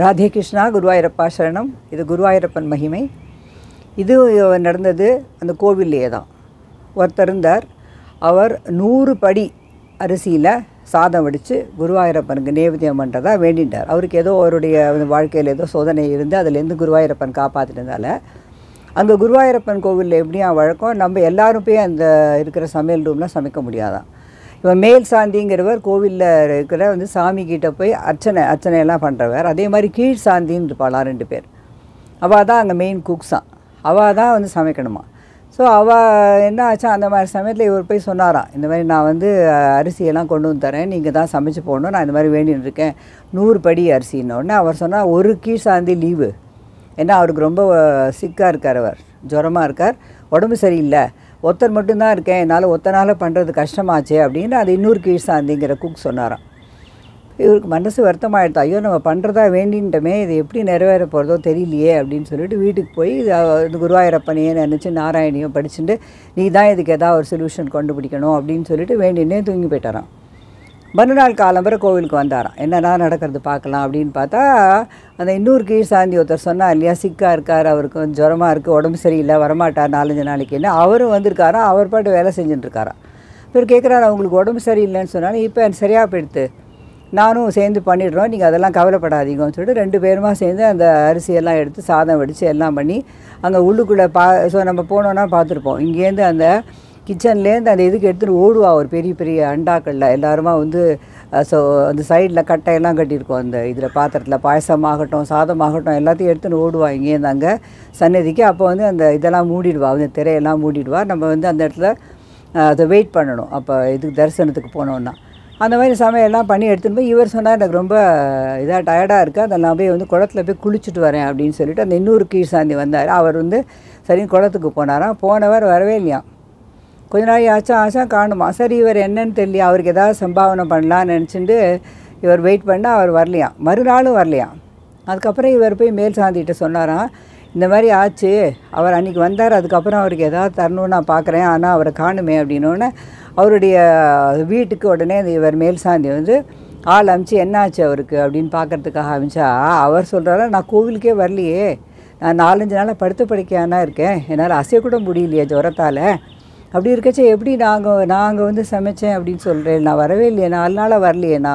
ராதே கிருஷ்ணா குருவாயூரப்பா சரணம். இது குருவாயூரப்பன் மகிமை. இது நடந்தது அந்த கோவில்லையே தான். ஒருத்தர் இருந்தார். அவர் நூறு படி அரிசியில் சாதம் வடித்து குருவாயூரப்பனுக்கு நேவேத்தியம் பண்ணுறதா வேண்டிட்டார். அவருக்கு ஏதோ அவருடைய வாழ்க்கையில் ஏதோ சோதனை இருந்து அதுலேருந்து குருவாயூரப்பன் காப்பாற்றினதால அங்கே குருவாயூரப்பன் கோவிலில் எப்படியும் வழக்கம். நம்ம எல்லாரும் போய் அந்த இருக்கிற சமையல் ரூமில் சமைக்க முடியாதான். இப்போ மேல் சாந்திங்கிறவர் கோவிலில் இருக்கிற வந்து சாமி கிட்டே போய் அர்ச்சனை அர்ச்சனையெல்லாம் பண்ணுறவர் அதே மாதிரி கீழ் சாந்தின்னு இருப்பாளாம் ரெண்டு பேர். அவள் தான் அங்கே மெயின் குக்ஸாம் அவள் தான் வந்து சமைக்கணுமா. ஸோ அவள் என்ன ஆச்சா அந்த மாதிரி சமயத்தில் இவர் போய் சொன்னாராம் இந்த மாதிரி நான் வந்து அரிசியெல்லாம் கொண்டு வந்து தரேன் நீங்கள் தான் சமைச்சு போடணும் நான் இந்த மாதிரி வேண்டின்னு இருக்கேன். நூறு படி அரிசின்னொடனே அவர் சொன்னால் ஒரு கீழ் சாந்தி லீவு ஏன்னா அவருக்கு ரொம்ப சிக்காக இருக்கார் அவர் ஜுரமாக இருக்கார். உடம்பு சரியில்லை. ஒருத்தர் மட்டும்தான் இருக்கேன் என்னால் ஒத்தனால் பண்ணுறது கஷ்டமாச்சே அப்படின்னு அது இன்னொரு கீழ் சாந்திங்கிற குக் சொன்னாராம். இவருக்கு மனசு வருத்தமாயிடுது. ஐயோ நம்ம பண்ணுறதா வேண்டின்ட்டமே இது எப்படி நிறைவேற போகிறதோ தெரியலையே அப்படின்னு சொல்லிட்டு வீட்டுக்கு போய் இது குருவாயூரப்பனையே நினச்சி நாராயணியும் படிச்சுட்டு நீ தான் இதுக்கு ஏதாவது ஒரு சொல்யூஷன் கண்டுபிடிக்கணும் அப்படின்னு சொல்லிட்டு வேண்டினே தூங்கி போயிட்டாரான் மறுநாள் காலம்பரை கோவிலுக்கு வந்தாராம். என்னென்னா நடக்கிறது பார்க்கலாம் அப்படின்னு பார்த்தா அந்த இன்னொரு கீழ் சாந்தி ஒருத்தர் சொன்னா இல்லையா சிக்காக இருக்கார் அவருக்கு வந்து ஜுரமாக இருக்குது உடம்பு சரியில்லை வரமாட்டார் நாலஞ்சு நாளைக்குன்னு அவரும் வந்திருக்காராம் அவர் பாட்டு வேலை செஞ்சுட்டுருக்காராம் இவர் கேட்குறாரு அவங்களுக்கு உடம்பு சரியில்லைன்னு சொன்னாலும் இப்போ எனக்கு சரியாக போயிடுத்து. நானும் சேர்ந்து பண்ணிடுறோம் நீங்கள் அதெல்லாம் கவலைப்படாதீங்கன்னு சொல்லிட்டு ரெண்டு பேருமா சேர்ந்து அந்த அரிசியெல்லாம் எடுத்து சாதம் வடித்து எல்லாம் பண்ணி அங்கே உள்ளுக்குள்ளே பா ஸோ நம்ம போனோன்னா பார்த்துருப்போம். இங்கேருந்து அந்த கிச்சன்லேருந்து அந்த இதுக்கு எடுத்துகிட்டு ஓடுவா ஒரு பெரிய பெரிய அண்டாக்களில். எல்லாருமா வந்து ஸோ அந்த சைடில் கட்டையெல்லாம் கட்டியிருக்கோம். அந்த இதில் பாத்திரத்தில் பாயசமாகட்டும் சாதமாகட்டும் எல்லாத்தையும் எடுத்துன்னு ஓடுவா இங்கேருந்து அங்கே. சன்னதிக்கு அப்போ வந்து அந்த இதெல்லாம் மூடிடுவா. அந்த திரையெல்லாம் மூடிடுவா. நம்ம வந்து அந்த இடத்துல அதை வெயிட் பண்ணணும். அப்போ இதுக்கு தரிசனத்துக்கு போனோன்னா அந்த மாதிரி சமையல்லாம் பண்ணி எடுத்துன்னு போய் இவர் சொன்னால் எனக்கு ரொம்ப இதாக டயர்டாக இருக்குது அதை நான் போய் வந்து குளத்துல போய் குளிச்சுட்டு வரேன். அப்படின்னு சொல்லிட்டு அந்த இன்னொரு கீழ் சாந்தி வந்தார். அவர் வந்து சரின்னு குளத்துக்கு போனாராம். போனவர் வரவே இல்லையாம். கொஞ்ச நாள் ஆச்சும் ஆச்சும் காணுமா? சரி இவர் என்னன்னு தெரியல அவருக்கு ஏதாவது சம்பாவனை பண்ணலாம்னு நினச்சிட்டு இவர் வெயிட் பண்ணால் அவர் வரலையாம் மறுநாளும் வரலையாம் அதுக்கப்புறம் இவர் போய் மேல் சாந்திகிட்ட சொன்னாராம் இந்த மாதிரி ஆச்சு அவர் அன்றைக்கி வந்தார் அதுக்கப்புறம் அவருக்கு ஏதாவது தரணும்னு நான் பார்க்குறேன் ஆனால் அவரை காணுமே அப்படின்னோடனே அவருடைய வீட்டுக்கு உடனே இந்த இவர் மேல் சாந்தி வந்து ஆள் அமிச்சு என்னாச்சு அவருக்கு? அப்படின்னு பார்க்கறதுக்காக அமிச்சா அவர் சொல்கிறாரா நான் கோவிலுக்கே வரலையே நான் நாலஞ்சு நாளாக படுத்து படிக்கையானா இருக்கேன் என்னால் அசையக்கூட முடியலையே ஜுரத்தால் அப்படி இருக்கச்ச எப்படி நாங்கள் நாங்கள் வந்து சமைச்சேன் அப்படின்னு சொல்கிறேன் நான் வரவே இல்லையே நாலு நாளாக வரலையேண்ணா.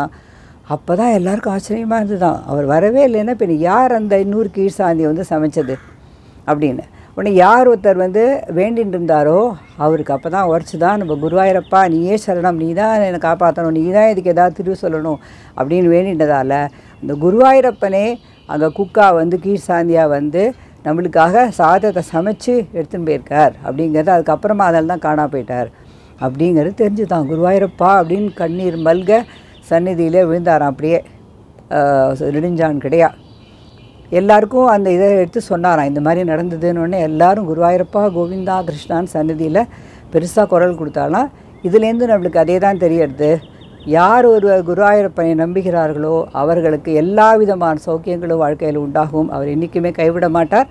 அப்போ தான் எல்லாருக்கும் ஆச்சரியமாக இருந்துதான் அவர் வரவே இல்லைன்னா இப்போ யார் அந்த இன்னொரு கீழ் சாந்தியை வந்து சமைச்சது அப்படின்னு. உடனே யார் ஒருத்தர் வந்து வேண்டின்னு இருந்தாரோ அவருக்கு அப்போ தான் உரைச்சி தான் நம்ம குருவாயிரப்பா நீயே சரணம் நீ தான் என்னை காப்பாற்றணும் நீ தான் இதுக்கு ஏதாவது திருவு சொல்லணும் அப்படின்னு வேண்டின்றதால அந்த குருவாயிரப்பனே அங்கே குக்கா வந்து கீழ் சாந்தியாக வந்து நம்மளுக்காக சாதத்தை சமைச்சு எடுத்துன்னு போயிருக்கார். அப்படிங்கிறது அதுக்கப்புறமா அதில் தான் காணா போயிட்டார். அப்படிங்கிறது தெரிஞ்சுதான். குருவாயிரப்பா அப்படின்னு கண்ணீர் மல்க சந்நிதியிலே விழுந்தாராம். அப்படியே நெடுஞ்சான் கிடையா. எல்லாருக்கும் அந்த இதை எடுத்து சொன்னாராம். இந்த மாதிரி நடந்ததுன்னு எல்லாரும் குருவாயிரப்பா கோவிந்தா கிருஷ்ணான்னு சன்னதியில் பெருசாக குரல் கொடுத்தாலாம். இதுலேருந்து நம்மளுக்கு அதே தான் தெரியறது. யார் ஒரு குருவாயூரப்பனை நம்புகிறார்களோ அவர்களுக்கு எல்லா விதமான சௌக்கியங்களும் வாழ்க்கையில் உண்டாகும். அவர் என்றைக்குமே கைவிட மாட்டார்.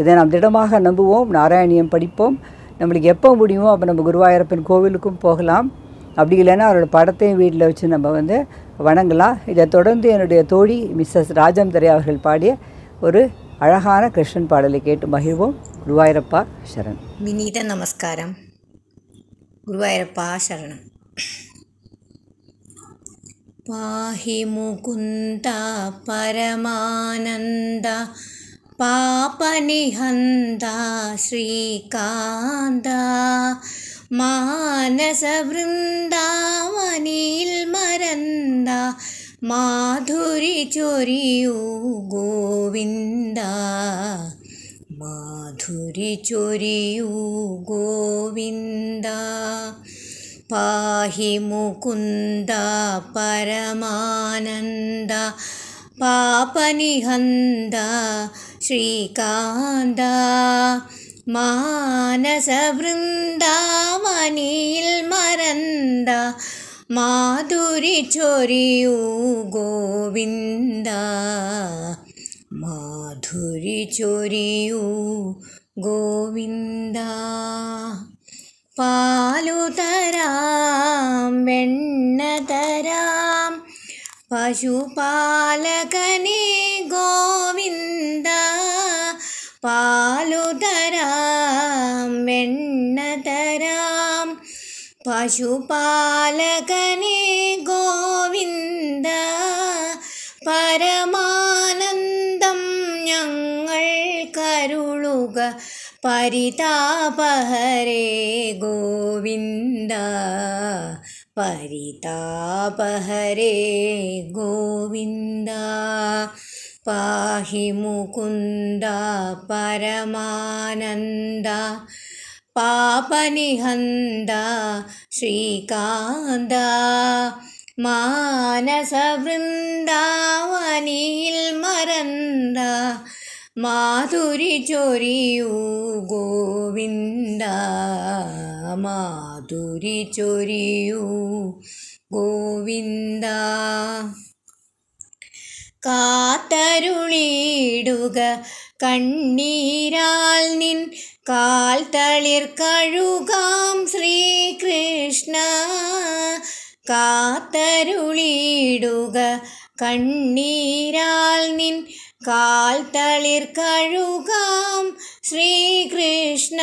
இதை நாம் திடமாக நம்புவோம் நாராயணியம் படிப்போம். நம்மளுக்கு எப்போ முடியுமோ அப்போ நம்ம குருவாயூரப்பன் கோவிலுக்கும் போகலாம். அப்படி இல்லைன்னா அவரோட படத்தையும் வீட்டில் வச்சு நம்ம வந்து வணங்கலாம். இதை தொடர்ந்து என்னுடைய தோழி மிஸ்ஸஸ் ராஜம்தரை அவர்கள் பாடிய ஒரு அழகான கிருஷ்ணன் பாடலை கேட்டு மகிழ்வோம். குருவாயூரப்பா சரண் வினீத நமஸ்காரம். குருவாயூரப்பா சரணம். पाहि मुकुन्द परमानन्द पापनिहन्द श्रीकान्द मानसवृन्दावनील्मरन्द माधुरि चोरियु गोविन्द माधुरि चोरियु गोविन्द പാഹി മുകുന്ദ പരമാനന്ദ പാപനിഹന്ദ ശ്രീകാന്ത മാനസവൃന്ദാവനിയിൽ മരന്ത മാധുരി ചൊരിയൂ ഗോവിന്ദ മാധുരി ചൊരിയൂ ഗോവിന്ദ. പാലു തരാം വെണ്ണ തരാം. പശുപാലകനെ ഗോവിന്ദ പാലുതരാം വെണ്ണതരാം പശുപാലകനെ ഗോവിന്ദ പരമാനന്ദം പരിതാപഹരേ ഗോവിന്ദ പരിതാപഹരേ ഗോവിന്ദ പാഹി മുകുന്ദ പരമാനന്ദ പാപനിഹന്ത ശ്രീകാന്ത മാനസവൃന്ദാവനിയിൽ മറന്ത മാധുരി ചൊരിയൂ ഗോവിന്ദ. മാധുരി ചൊരിയൂ ഗോവിന്ദ. കാത്തരുളിയിടുക കണ്ണീരാൽ നിൻ കാൽ തളിർ കഴുകാം ശ്രീകൃഷ്ണ. കാത്തരുളിയിടുക കണ്ണീരാൽ നിൻ കാൽ തളിർ കഴുകാം. ശ്രീകൃഷ്ണ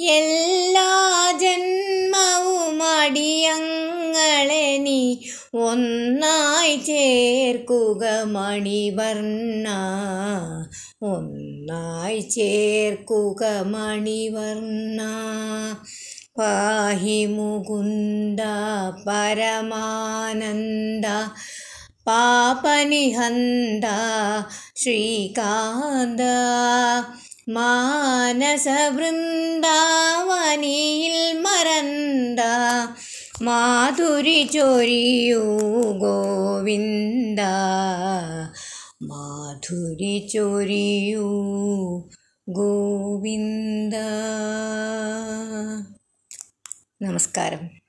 എല്ലാ ജന്മവും അടിയങ്ങളെ നീ ഒന്നായി ചേർക്കുക മണിവർണ. ഒന്നായി ചേർക്കുക മണിവർണ. പാഹി മുകുന്ദ പരമാനന്ദ. പാപനിഹന്ത ശ്രീകാന്ത മാനസവൃന്ദാവനിയിൽ മറന്ത മാധുരി ചൊരിയൂ ഗോവിന്ദ മാധുരി ചൊരിയൂ ഗോവിന്ദ. നമസ്കാരം.